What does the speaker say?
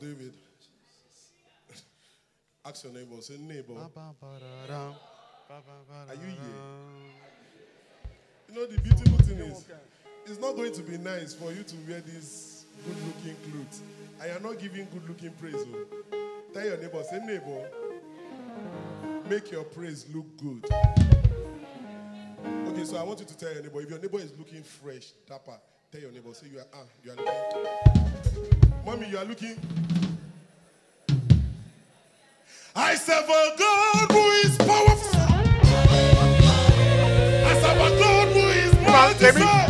David. Ask your neighbor. Say, neighbor. Are you here? You know, the beautiful thing is, it's not going to be nice for you to wear these good looking clothes. I you're not giving good looking praise. oh. Tell your neighbor, say, neighbor, make your praise look good. Okay, so I want you to tell your neighbor, if your neighbor is looking fresh, dapper, tell your neighbor, say, you are, ah, you are looking. Mommy, you are looking. I serve a Timmy.